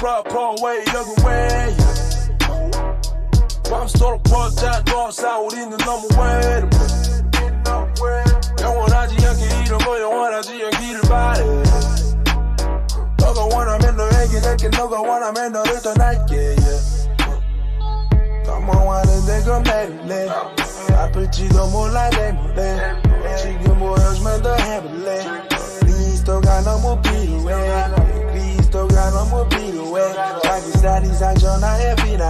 pro, pro, pro, pro, way, 여긴 way. 밤새도록 퍼져 싸우리는 너무 외로워. 영원하지 않게 이런 거 영원하지 않기를 바래. 너가 원하면 너에게 갈게, 너가 원하면 너를 떠날게. Yeah. 넘어가는데 겁내릴래 아플지도 몰라 내 노래 지금 보여주면 더 해볼래 그리스도가 너무 필요해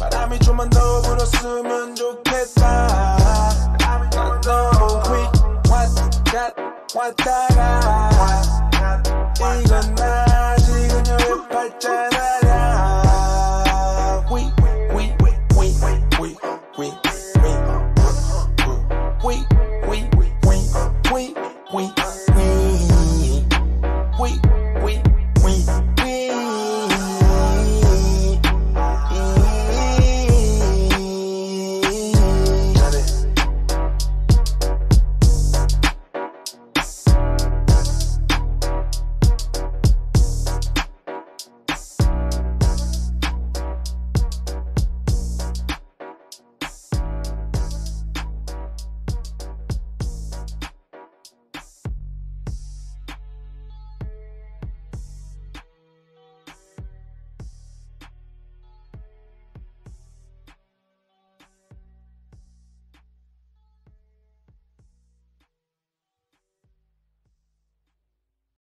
바람이 좀만 더 불었으면 좋겠다 난 너무 quick 왔다 왔다가